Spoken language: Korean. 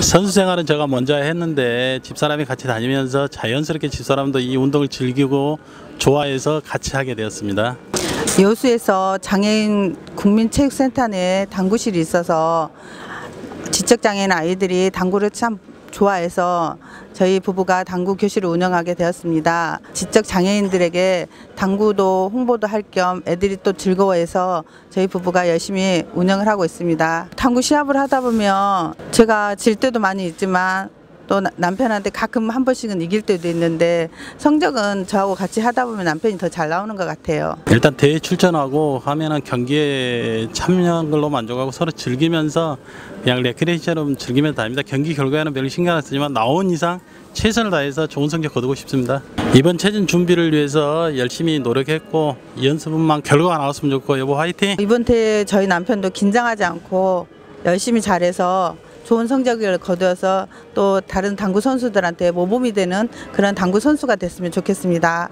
선수 생활은 제가 먼저 했는데 집사람이 같이 다니면서 자연스럽게 집사람도 이 운동을 즐기고 좋아해서 같이 하게 되었습니다. 여수에서 장애인 국민체육센터 내 당구실이 있어서 지적장애인 아이들이 당구를 참 좋아해서 저희 부부가 당구 교실을 운영하게 되었습니다. 지적 장애인들에게 당구도 홍보도 할 겸 애들이 또 즐거워해서 저희 부부가 열심히 운영을 하고 있습니다. 당구 시합을 하다 보면 제가 질 때도 많이 있지만 또 나- 남편한테 가끔 한 번씩은 이길 때도 있는데 성적은 저하고 같이 하다 보면 남편이 더 잘 나오는 것 같아요. 일단 대회 출전하고 하면은 경기에 참여한 걸로 만족하고 서로 즐기면서 그냥 레크레이션처럼 즐기면서 다닙니다. 경기 결과에는 별로 신경 안 쓰지만 나온 이상 최선을 다해서 좋은 성적 거두고 싶습니다. 이번 체전 준비를 위해서 열심히 노력했고 연습만 결과가 나왔으면 좋고 여보 화이팅! 이번 대회 저희 남편도 긴장하지 않고 열심히 잘해서 좋은 성적을 거두어서 또 다른 당구 선수들한테 모범이 되는 그런 당구 선수가 됐으면 좋겠습니다.